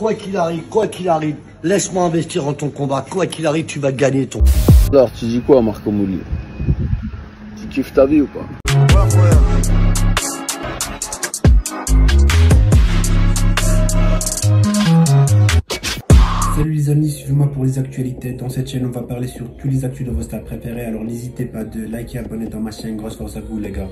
Quoi qu'il arrive, quoi qu'il arrive, laisse-moi investir en ton combat. Quoi qu'il arrive, tu vas gagner ton. Alors, tu dis quoi, Marco Mouli Tu kiffes ta vie ou pas? Salut les amis, suivez-moi pour les actualités. Dans cette chaîne, on va parler sur tous les actus de vos stars préférés. Alors n'hésitez pas de liker et abonner dans ma chaîne. Grosse force à vous les gars.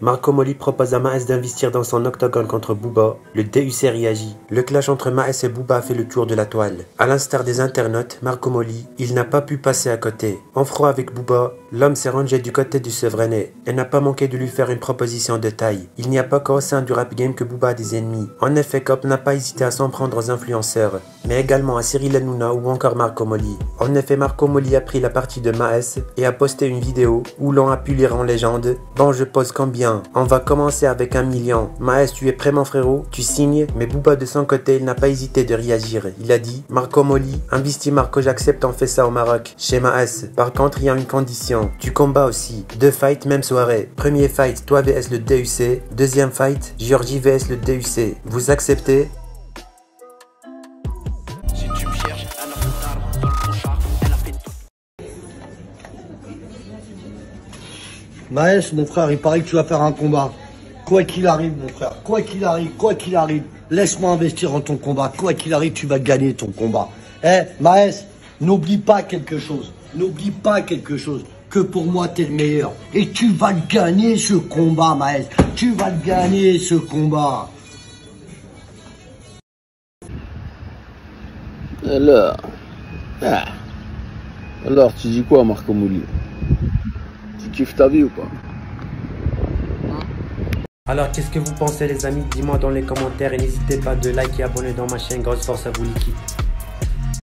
Marco Moli propose à Maes d'investir dans son octogone contre Booba. Le DUC réagit. Le clash entre Maes et Booba fait le tour de la toile. À l'instar des internautes, Marco Moli, il n'a pas pu passer à côté. En froid avec Booba, l'homme s'est rangé du côté du Sevrenet et n'a pas manqué de lui faire une proposition de taille. Il n'y a pas qu'au sein du rap game que Booba a des ennemis. En effet, Cop n'a pas hésité à s'en prendre aux influenceurs, mais également à Cyril Hanouna ou encore Marco Moli. En effet, Marco Moli a pris la partie de Maes et a posté une vidéo où l'on a pu lire en légende Bon, je pose combien on va commencer avec un million. Maes, tu es prêt mon frérot? Tu signes? Mais Booba de son côté, il n'a pas hésité de réagir. Il a dit Marco Moli, investi Marco, j'accepte, on fait ça au Maroc. Chez Maes. Par contre, il y a une condition. Tu combats aussi. Deux fights, même soirée. Premier fight, toi vs le DUC. Deuxième fight, Georgie vs le DUC. Vous acceptez? Maës, mon frère, il paraît que tu vas faire un combat. Quoi qu'il arrive, mon frère, quoi qu'il arrive, quoi qu'il arrive, laisse-moi investir en ton combat. Quoi qu'il arrive, tu vas gagner ton combat. Eh, Maës, n'oublie pas quelque chose. N'oublie pas quelque chose. Que pour moi, t'es le meilleur. Et tu vas gagner ce combat, Maës. Tu vas gagner ce combat. Alors, ah. Alors, tu dis quoi, Marco Mouli Tu kiffes ta vie ou pas? Alors, qu'est-ce que vous pensez les amis? Dis-moi dans les commentaires et n'hésitez pas de liker et abonner dans ma chaîne. Grosse force à vous l'équipe.